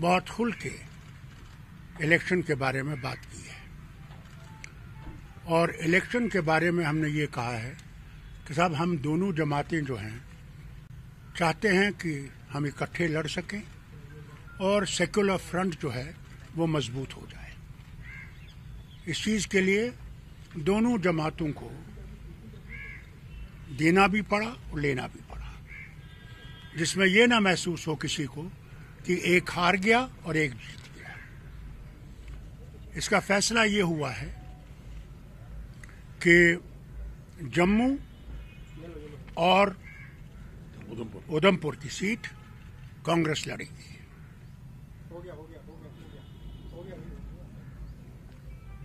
बहुत खुल के इलेक्शन के बारे में बात की है। और इलेक्शन के बारे में हमने ये कहा है कि साहब, हम दोनों जमातें जो हैं, चाहते हैं कि हम इकट्ठे लड़ सकें और सेक्युलर फ्रंट जो है, वो मज़बूत हो जाए। इस चीज़ के लिए दोनों जमातों को देना भी पड़ा और लेना भी पड़ा। जिसमें यह ना महसूस हो किसी को कि एक हार गया और एक जीत गया। इसका फैसला ये हुआ है कि जम्मू और उधमपुर की सीट कांग्रेस लड़ेगी।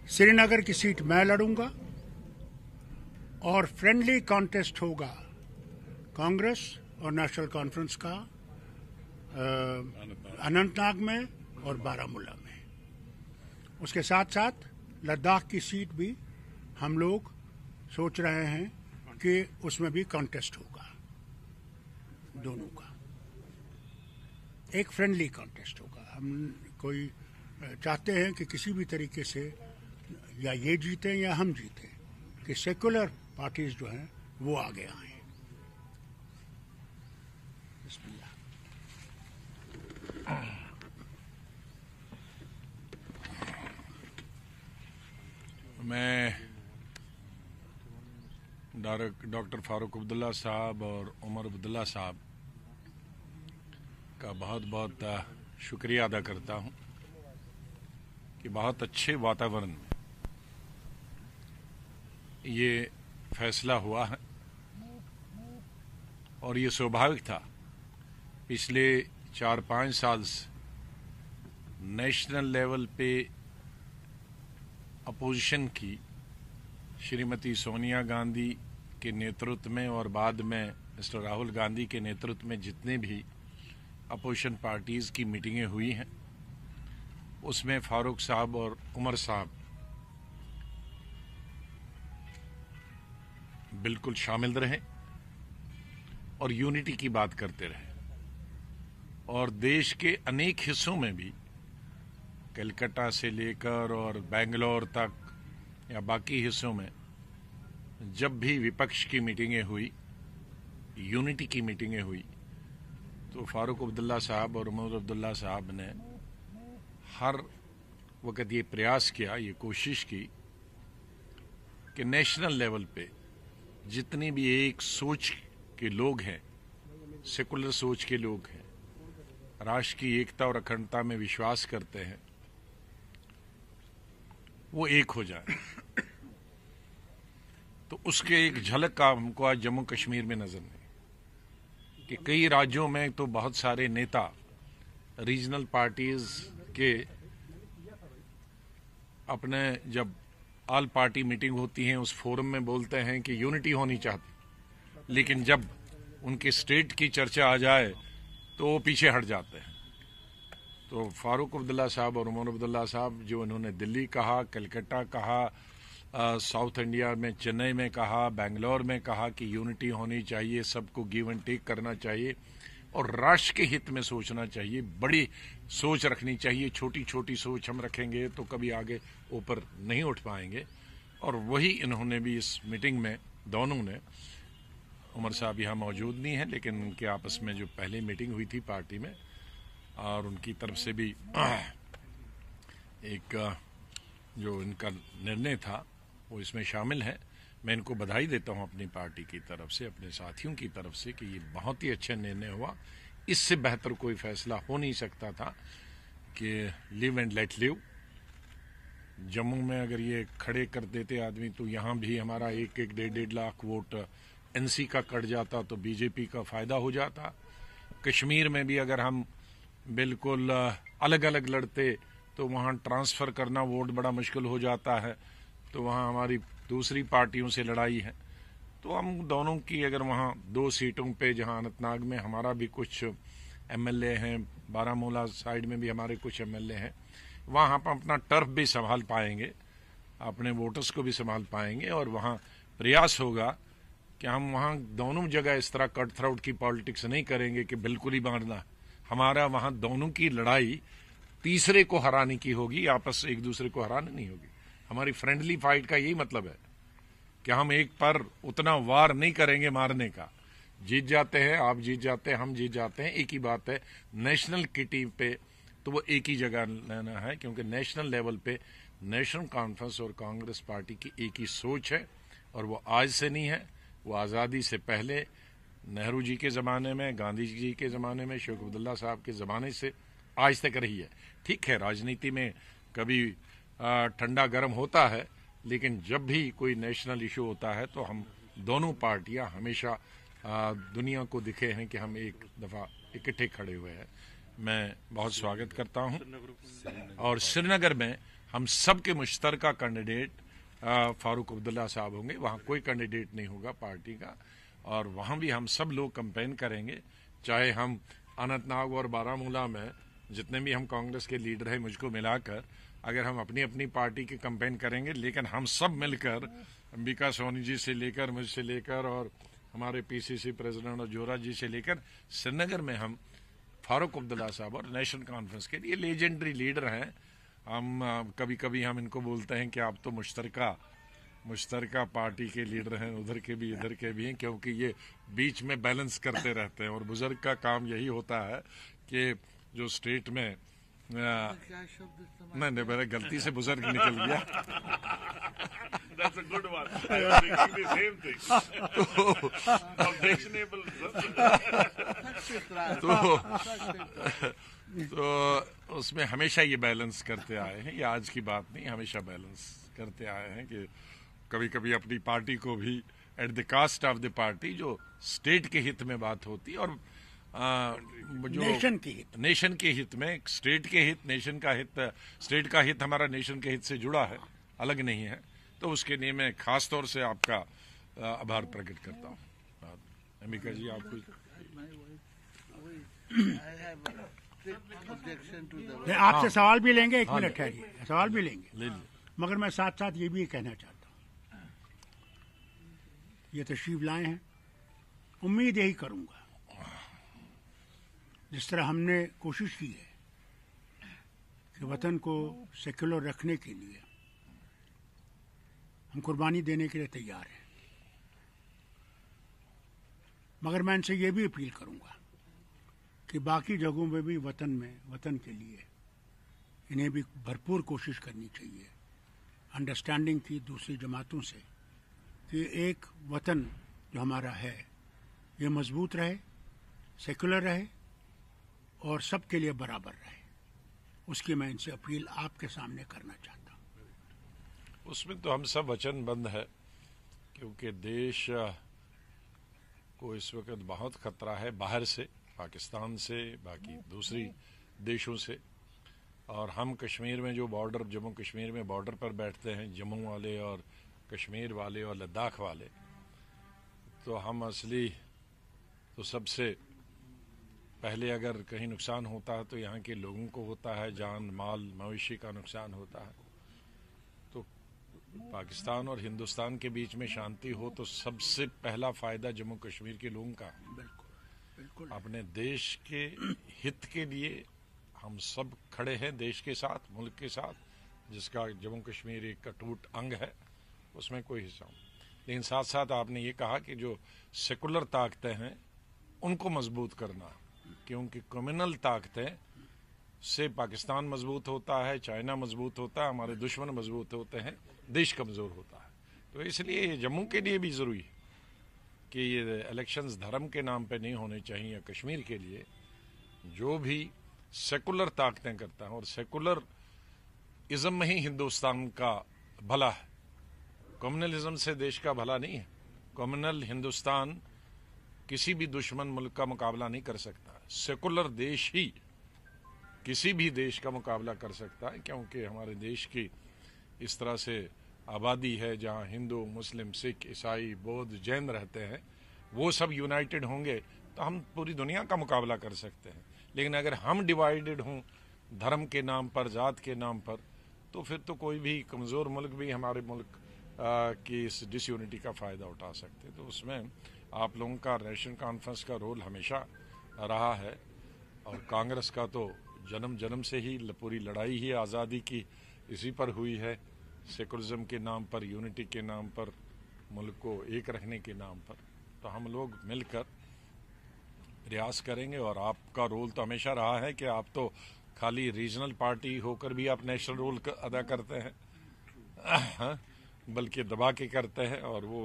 श्रीनगर की सीट मैं लड़ूँगा और फ्रेंडली कॉन्टेस्ट होगा कांग्रेस और नेशनल कॉन्फ्रेंस का अनंतनाग में और बारामूला में। उसके साथ साथ लद्दाख की सीट भी हम लोग सोच रहे हैं कि उसमें भी कॉन्टेस्ट होगा, दोनों का। एक फ्रेंडली कॉन्टेस्ट होगा। हम कोई चाहते हैं कि किसी भी तरीके से या ये जीते या हम जीते, कि सेकुलर पार्टीज़ जो हैं वो आगे आए। मैं डॉक्टर फारूक अब्दुल्ला साहब और उमर अब्दुल्ला साहब का बहुत बहुत शुक्रिया अदा करता हूँ कि बहुत अच्छे वातावरण में ये फैसला हुआ है और ये स्वाभाविक था। पिछले चार पाँच साल से नेशनल लेवल पे अपोजिशन की, श्रीमती सोनिया गांधी के नेतृत्व में और बाद में मिस्टर राहुल गांधी के नेतृत्व में जितने भी अपोजिशन पार्टीज़ की मीटिंगें हुई हैं, उसमें फारूक साहब और उमर साहब बिल्कुल शामिल रहे और यूनिटी की बात करते रहे। और देश के अनेक हिस्सों में भी कलकत्ता से लेकर और बेंगलोर तक या बाकी हिस्सों में जब भी विपक्ष की मीटिंगें हुई यूनिटी की मीटिंगें हुई तो फारूक अब्दुल्ला साहब और उमर अब्दुल्ला साहब ने हर वक्त ये प्रयास किया, ये कोशिश की कि नेशनल लेवल पे जितनी भी एक सोच के लोग हैं सेकुलर सोच के लोग हैं, राष्ट्र की एकता और अखंडता में विश्वास करते हैं वो एक हो जाए। तो उसके एक झलक का हमको आज जम्मू कश्मीर में नज़र नहीं। कि कई राज्यों में तो बहुत सारे नेता रीजनल पार्टीज़ के अपने जब ऑल पार्टी मीटिंग होती है, उस फोरम में बोलते हैं कि यूनिटी होनी चाहती। लेकिन जब उनके स्टेट की चर्चा आ जाए तो वो पीछे हट जाते हैं। तो फारूक अब्दुल्ला साहब और उमर अब्दुल्ला साहब जो इन्होंने दिल्ली कहा, कलकत्ता कहा साउथ इंडिया में, चेन्नई में कहा, बेंगलोर में कहा कि यूनिटी होनी चाहिए, सबको गिव एंड टेक करना चाहिए और राष्ट्र के हित में सोचना चाहिए, बड़ी सोच रखनी चाहिए छोटी छोटी सोच हम रखेंगे तो कभी आगे ऊपर नहीं उठ पाएँगे और वही इन्होंने भी इस मीटिंग में, दोनों ने, उमर साहब यहाँ मौजूद नहीं है, लेकिन उनके आपस में जो पहली मीटिंग हुई थी पार्टी में और उनकी तरफ़ से भी एक जो इनका निर्णय था, वो इसमें शामिल है। मैं इनको बधाई देता हूँ अपनी पार्टी की तरफ़ से, अपने साथियों की तरफ़ से कि ये बहुत ही अच्छा निर्णय हुआ। इससे बेहतर कोई फैसला हो नहीं सकता था कि live and let live. Jammu में अगर ये खड़े कर देते आदमी तो यहाँ भी हमारा एक एक, डेढ़ डेढ़ लाख वोट एनसी का कट जाता तो बीजेपी का फ़ायदा हो जाता। कश्मीर में भी अगर हम बिल्कुल अलग अलग लड़ते तो वहाँ ट्रांसफ़र करना वोट बड़ा मुश्किल हो जाता है। तो वहाँ हमारी दूसरी पार्टियों से लड़ाई है। तो हम दोनों की अगर वहाँ दो सीटों पे जहाँ अनंतनाग में हमारा भी कुछ एमएलए हैं, बारामूला साइड में भी हमारे कुछ एमएलए हैं, वहाँ हम अपना टर्फ भी संभाल पाएँगे, अपने वोटर्स को भी संभाल पाएँगे और वहाँ प्रयास होगा कि हम वहाँ दोनों जगह इस तरह कट थ्राउट की पॉलिटिक्स नहीं करेंगे कि बिल्कुल ही बांधना हमारा वहाँ दोनों की लड़ाई तीसरे को हराने की होगी, आपस एक दूसरे को हराने नहीं होगी। हमारी फ्रेंडली फाइट का यही मतलब है कि हम एक पर उतना वार नहीं करेंगे मारने का। जीत जाते हैं, आप जीत जाते हैं, हम जीत जाते हैं, एक ही बात है नेशनल किटी पे तो वो एक ही जगह लेना है, क्योंकि नेशनल लेवल पे नेशनल कॉन्फ्रेंस और कांग्रेस पार्टी की एक ही सोच है और वो आज से नहीं है, वो आज़ादी से पहले नेहरू जी के ज़माने में, गांधी जी के ज़माने में, शेख अब्दुल्ला साहब के ज़माने से आज तक रही है। ठीक है, राजनीति में कभी ठंडा गर्म होता है, लेकिन जब भी कोई नेशनल इशू होता है तो हम दोनों पार्टियाँ हमेशा दुनिया को दिखे हैं कि हम एक दफ़ा इकट्ठे खड़े हुए हैं। मैं बहुत स्वागत करता हूँ। और श्रीनगर में हम सब के मुश्तर कैंडिडेट फारूक अब्दुल्ला साहब होंगे। वहाँ कोई कैंडिडेट नहीं होगा पार्टी का। और वहाँ भी हम सब लोग कंपेन करेंगे, चाहे हम अनंतनाग और बारामूला में जितने भी हम कांग्रेस के लीडर हैं मुझको मिलाकर, अगर हम अपनी अपनी पार्टी की कंपेन करेंगे, लेकिन हम सब मिलकर, अंबिका सोनी जी से लेकर मुझसे लेकर, और हमारे पीसीसी प्रेसिडेंट और जोरा जी से लेकर, श्रीनगर में हम फारूक अब्दुल्ला साहब और नेशनल कॉन्फ्रेंस के लिए लेजेंडरी लीडर हैं। हम कभी कभी हम इनको बोलते हैं कि आप तो मुश्तरका मुश्तरका पार्टी के लीडर हैं उधर के भी इधर के भी हैं क्योंकि ये बीच में बैलेंस करते रहते हैं और बुज़ुर्ग का काम यही होता है कि जो स्टेट में नहीं नहीं मेरा गलती से बुज़ुर्ग निकल गया. Objectionable. तो तो उसमें हमेशा ये बैलेंस करते आए हैं ये आज की बात नहीं हमेशा बैलेंस करते आए हैं कि कभी कभी अपनी पार्टी को भी at the cost of the party जो स्टेट के हित में बात होती और आ, जो नेशन के हित नेशन के हित में स्टेट के हित नेशन का हित स्टेट का हित हमारा नेशन के हित से जुड़ा है अलग नहीं है तो उसके लिए मैं खास तौर से आपका आभार प्रकट करता हूँ। अमिका जी आप कुछ आपसे सवाल भी लेंगे एक हाँ, मिनट ठहरिए सवाल भी लेंगे। ले मगर मैं साथ साथ ये भी कहना चाहता हूँ। ये तशरीफ़ लाए हैं। उम्मीद यही करूँगा। जिस तरह हमने कोशिश की है कि वतन को सेक्युलर रखने के लिए हम कुर्बानी देने के लिए तैयार हैं। मगर मैं इनसे ये भी अपील करूँगा कि बाकी जगहों में भी वतन में, वतन के लिए इन्हें भी भरपूर कोशिश करनी चाहिए। अंडरस्टैंडिंग की दूसरी जमातों से कि एक वतन जो हमारा है। ये मज़बूत रहे सेकुलर रहे और सबके लिए बराबर रहे। उसकी मैं इनसे अपील आपके सामने करना चाहता हूँ। उसमें तो हम सब वचनबंद है, क्योंकि देश को इस वक्त बहुत खतरा है बाहर से, पाकिस्तान से, बाकी दूसरी देशों से। और हम कश्मीर में जो बॉर्डर जम्मू कश्मीर में बॉर्डर पर बैठते हैं, जम्मू वाले और कश्मीर वाले और लद्दाख वाले तो हम असली तो सबसे पहले अगर कहीं नुकसान होता है तो यहाँ के लोगों को होता है जान माल मवेशी का नुकसान होता है। तो पाकिस्तान और हिंदुस्तान के बीच में शांति हो तो सबसे पहला फ़ायदा जम्मू कश्मीर के लोगों का। अपने देश के हित के लिए हम सब खड़े हैं देश के साथ मुल्क के साथ जिसका जम्मू कश्मीर एक अटूट अंग है। उसमें कोई हिस्सा लेकिन साथ साथ आपने ये कहा कि जो सेकुलर ताकतें हैं, उनको मज़बूत करना, क्योंकि कम्युनल ताकतें, से पाकिस्तान मज़बूत होता है, चाइना मज़बूत होता है, हमारे दुश्मन मज़बूत होते हैं, देश कमज़ोर होता है। तो इसलिए जम्मू के लिए भी ज़रूरी है कि ये इलेक्शंस धर्म के नाम पे नहीं होने चाहिए या कश्मीर के लिए। जो भी सेकुलर ताकतें करता है, और सेकुलर इज्म ही हिंदुस्तान का भला है। कम्युनलिज्म से देश का भला नहीं है। कम्युनल हिंदुस्तान किसी भी दुश्मन मुल्क का मुकाबला नहीं कर सकता। सेकुलर देश ही किसी भी देश का मुकाबला कर सकता है, क्योंकि हमारे देश की इस तरह से आबादी है जहाँ हिंदू, मुस्लिम, सिख, ईसाई, बौद्ध, जैन रहते हैं। वो सब यूनाइटेड होंगे तो हम पूरी दुनिया का मुकाबला कर सकते हैं। लेकिन अगर हम डिवाइडेड हों धर्म के नाम पर, जात के नाम पर तो फिर तो कोई भी कमज़ोर मुल्क भी हमारे मुल्क की इस डिसयूनिटी का फ़ायदा उठा सकते। तो उसमें आप लोगों का नेशनल कॉन्फ्रेंस का रोल हमेशा रहा है। और कांग्रेस का तो जन्म जन्म से ही पूरी लड़ाई ही आज़ादी की इसी पर हुई है। सेकुलरिज्म के नाम पर यूनिटी के नाम पर, मुल्क को एक रखने के नाम पर। तो हम लोग मिलकर प्रयास करेंगे और आपका रोल तो हमेशा रहा है कि आप तो खाली रीजनल पार्टी होकर भी आप नेशनल रोल क- अदा करते हैं। बल्कि दबा के करते हैं और वो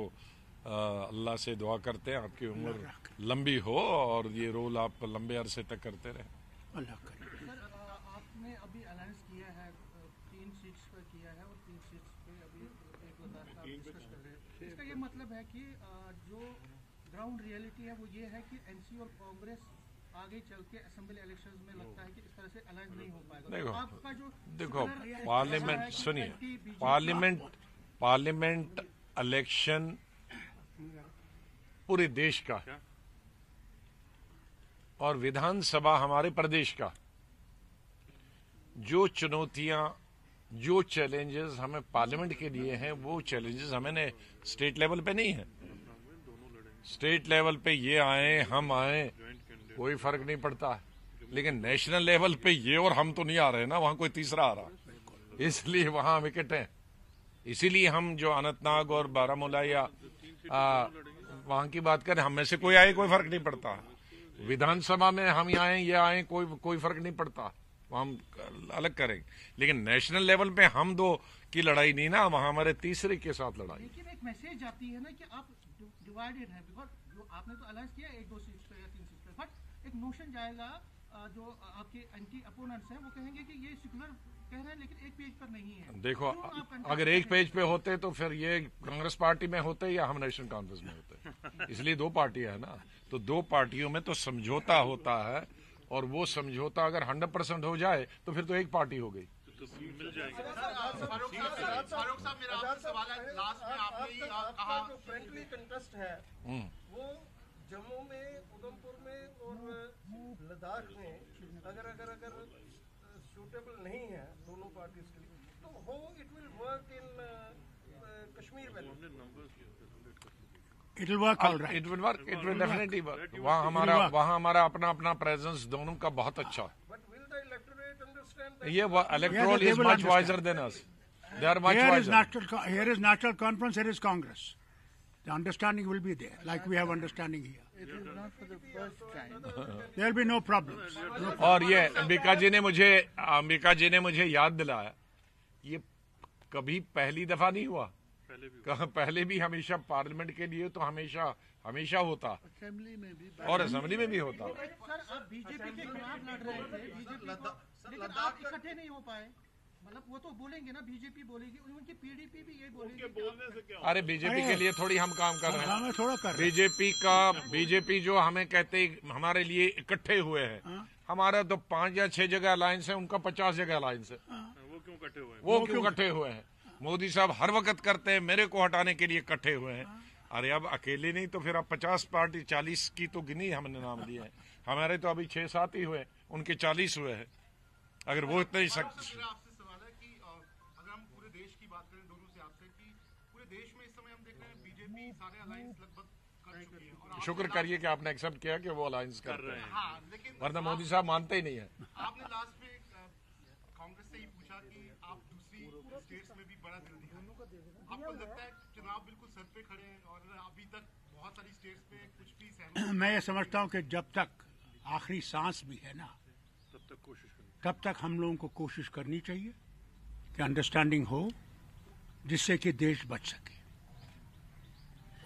अल्लाह से दुआ करते हैं आपकी उम्र लंबी हो और ये रोल आप लंबे अरसे तक करते रहें। अल्लाह करे सर आपने अभी अलायंस किया है तीन सीट्स पर किया है और तीन सीट्स पे अभी एक डिस्कस कर रहे हैं। इसका ये मतलब है कि जो ग्राउंड रियलिटी है वो ये है कि एनसी और कांग्रेस आगे चल के असेंबली इलेक्शंस में लगता है कि इस तरह से अलायंस नहीं हो पाएगा। देखो, तो आपका जो देखो पार्लियामेंट सुनिए पार्लियामेंट पार्लियामेंट इलेक्शन पूरे देश का है और विधानसभा हमारे प्रदेश का जो चुनौतियाँ, जो चैलेंजेस हमें पार्लियामेंट के लिए हैं, वो चैलेंजेस हमें ने स्टेट लेवल पे नहीं है। स्टेट लेवल पे ये आए, हम आए, कोई फ़र्क नहीं पड़ता लेकिन नेशनल लेवल पे ये और हम तो नहीं आ रहे ना, वहाँ कोई तीसरा आ रहा। इसलिए वहाँ विकेट है। इसीलिए हम जो अनंतनाग और बारामूला या वहाँ की बात करें, हम में से कोई आए, कोई फ़र्क नहीं पड़ता। विधानसभा में हम आए, ये आए, कोई कोई फ़र्क नहीं पड़ता। हम अलग करेंगे। लेकिन नेशनल लेवल पे हम दो की लड़ाई नहीं ना, वहाँ हमारे तीसरे के साथ लड़ाई। लेकिन एक मैसेज जाती है ना कि आप डिवाइडेड हैं बिकॉज़ आपने तो अलायंस किया, एक, दो सीट्स पे या तीन सीट्स पे बट एक नोशन जाएगा जो आपके एंटी अपोनेंट्स हैं, वो कहेंगे कि ये सेकुलर कह रहे हैं लेकिन एक पेज पर नहीं है। देखो अगर एक पेज पे होते तो फिर ये कांग्रेस पार्टी में होते या हम नेशनल कांफ्रेंस में होते? इसलिए दो पार्टियाँ है ना। तो दो पार्टियों में तो समझौता होता है और वो समझौता अगर हंड्रेड परसेंट हो जाए तो फिर तो एक पार्टी हो गई। फारूक साहब फारूक साहब मेरा आपसे सवाल है। लास्ट में आपने ही आ, कहा जो फ्रेंडली कंटेस्ट है वो जम्मू में उधमपुर में और लद्दाख में अगर अगर अगर सूटेबल नहीं है दोनों पार्टीज़ के लिए तो हो it will work in Kashmir it will work it will work it will definitely work वहाँ हमारा वहाँ हमारा अपना अपना प्रेजेंस दोनों का बहुत अच्छा है। But will the electorate understand ये electoral is much wiser than us they are much Here is wiser here is national conference, here is Congress. The understanding will be there, like we have understanding here. It is not for the first time. There will be no problems. No और ये अंबिका जी ने मुझे अंबिका जी ने मुझे याद दिलाया ये कभी पहली दफ़ा नहीं हुआ। कहा पहले भी हमेशा पार्लियामेंट के लिए तो हमेशा हमेशा होता। असेंबली में भी और असेंबली में भी होता। सर आप बीजेपी के खिलाफ लड़ रहे थे। बीजेपी लेकिन आप इकट्ठे नहीं हो पाए। मतलब वो तो बोलेंगे ना बीजेपी बोलेगी उनकी पीडीपी भी ये बोलेगी बोलने से क्या अरे बीजेपी के लिए थोड़ी हम काम कर रहे हैं। हाँ, थोड़ा कर बीजेपी का बीजेपी जो हमें कहते हमारे लिए इकट्ठे हुए हैं। हमारा तो पाँच या छह जगह अलायंस है उनका पचास जगह अलायंस है। वो क्यों कटे हुए हैं? वो क्यों इकट्ठे हुए हैं? मोदी साहब हर वक्त करते हैं मेरे को हटाने के लिए इकट्ठे हुए हैं। अरे अब अकेले नहीं तो फिर अब पचास पार्टी चालीस की तो गिनी हमने नाम दिए हैं। हमारे तो अभी छह सात ही हुए उनके चालीस हुए हैं। अगर वो इतने ही सक... सारे अलायंस लगभग कर चुकी है। और शुक्र करिए कि आपने एक्सेप्ट किया कि वो अलायंस कर रहे हैं। हाँ। लेकिन वरना मोदी साहब मानते ही नहीं है। आपने लास्ट में कांग्रेस से ही पूछा कि आप दूसरी स्टेट्स में भी बड़ा दिल दिखा आपको लगता है चुनाव बिल्कुल सर पे खड़े हैं और अभी तक बहुत सारी स्टेट्स पे कुछ भी सहमत मैं ये समझता हूँ कि जब तक आखिरी सांस भी है ना तब तक कोशिश तब तक हम लोगों को कोशिश करनी चाहिए कि अंडरस्टैंडिंग हो जिससे कि देश बच सके।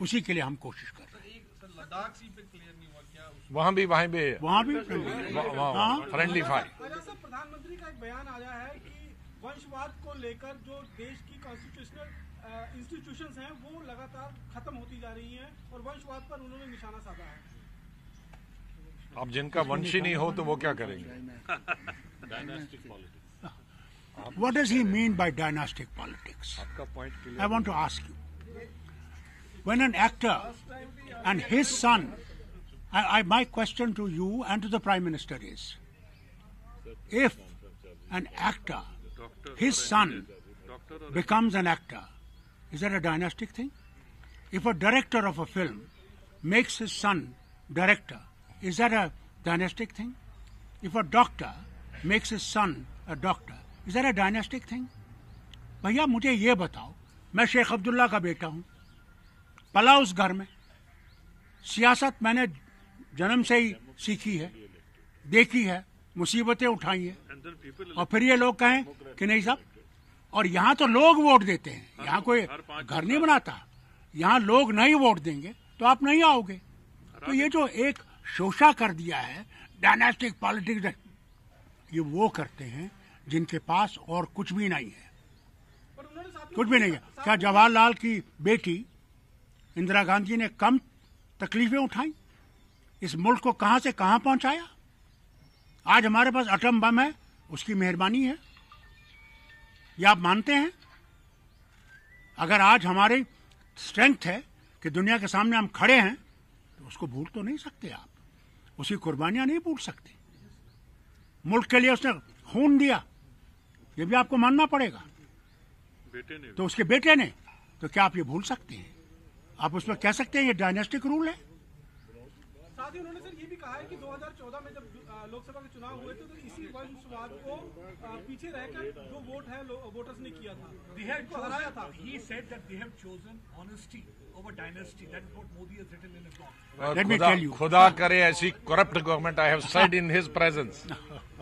उसी के लिए हम कोशिश कर रहे हैं। लद्दाख सीट पे क्लियर नहीं हुआ क्या? वहाँ भी वहीं भी। वहाँ भी फ्रेंडली फायर प्रधानमंत्री का एक बयान आया है कि वंशवाद को लेकर जो देश की कॉन्स्टिट्यूशनल इंस्टीट्यूशंस हैं वो लगातार खत्म होती जा रही हैं और वंशवाद पर उन्होंने निशाना साधा है। अब जिनका वंश ही नहीं हो तो वो क्या करेंगे? Dynastic politics What does he mean by dynastic politics? आपका point I When an actor and his son, I, I, my question to you and to the Prime Minister is if an actor, his son, becomes an actor, is that a dynastic thing? If a director of a film makes his son director, is that a dynastic thing? If a doctor makes his son a doctor. Is that a dynastic thing? भैया मुझे ये बताओ मैं शेख अब्दुल्ला का बेटा हूं पला उस घर में। सियासत मैंने जन्म से ही सीखी है, देखी है, मुसीबतें उठाई है। और फिर ये लोग कहें कि नहीं साहब, और यहाँ तो लोग वोट देते हैं, यहाँ कोई घर नहीं बनाता, यहाँ लोग नहीं वोट देंगे तो आप नहीं आओगे। तो ये जो एक शोषा कर दिया है डायनेस्टिक पॉलिटिक्स ये वो करते हैं जिनके पास और कुछ भी नहीं है। कुछ भी नहीं है। क्या जवाहरलाल की बेटी इंदिरा गांधी ने कम तकलीफें उठाई। इस मुल्क को कहाँ से कहाँ पहुँचाया? आज हमारे पास अटम बम है उसकी मेहरबानी है। ये आप मानते हैं? अगर आज हमारी स्ट्रेंथ है कि दुनिया के सामने हम खड़े हैं तो उसको भूल तो नहीं सकते आप। उसकी कुर्बानियाँ नहीं भूल सकते। मुल्क के लिए उसने खून दिया। ये भी आपको मानना पड़ेगा। बेटे ने तो उसके बेटे ने तो क्या आप ये भूल सकते हैं? आप उसमें कह सकते हैं ये डायनेस्टिक रूल है? साथ ही उन्होंने सर ये भी कहा है कि 2014 में जब लोकसभा के चुनाव हुए थे तो इसी वंशवाद को पीछे रहकर जो वोट है वोटर्स ने किया था। Had उनको हराया था। said that they have chosen honesty over dynasty. That is what Modi has written in his book. और Let me खुदा, खुदा करे ऐसी corrupt government I have said in his presence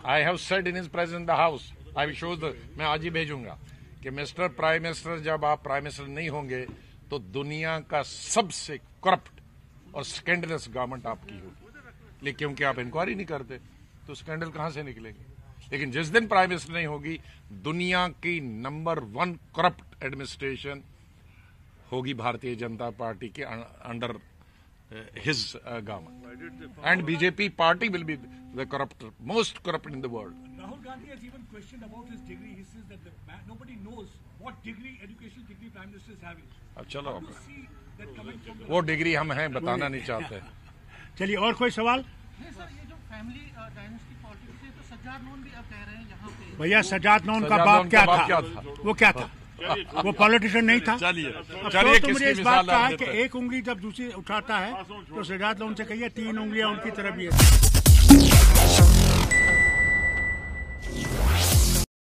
I have said in his presence the house I will show the मैं आज ही भेजूँगा कि mister prime minister जब आप प्राइम मिनिस्टर नहीं होंगे तो दुनिया का सबसे करप्ट और स्कैंडलस गवर्नमेंट आपकी होगी लेकिन क्योंकि आप इंक्वायरी नहीं करते तो स्कैंडल कहाँ से निकलेंगे लेकिन जिस दिन प्राइम मिनिस्टर नहीं होगी दुनिया की नंबर वन करप्ट एडमिनिस्ट्रेशन होगी भारतीय जनता पार्टी के under uh, government. And BJP party will be the corrupt, most corrupt in the world. Rahul Gandhi has even questioned about his degree. He says that the man, nobody knows what degree, educational degree Prime Minister is having. अब चलो वो degree हम हैं बताना नहीं चाहते। चलिए और कोई सवाल? नहीं सर ये जो फैमिली डायनेस्टी पॉलिटिक्स है तो सज्जाद लोन भी अब कह रहे हैं यहाँ पे। भैया सजाद नोन का बाप लोन क्या का बाप था? क्या वो क्या था? वो पॉलिटिशियन नहीं था? चलिए अफसोस तो मुझे इस बात का है कि एक उंगली जब दूसरी उठाता है तो सजाद लोन से कहिए तीन उंगलियाँ उनकी तरफ़ भी है।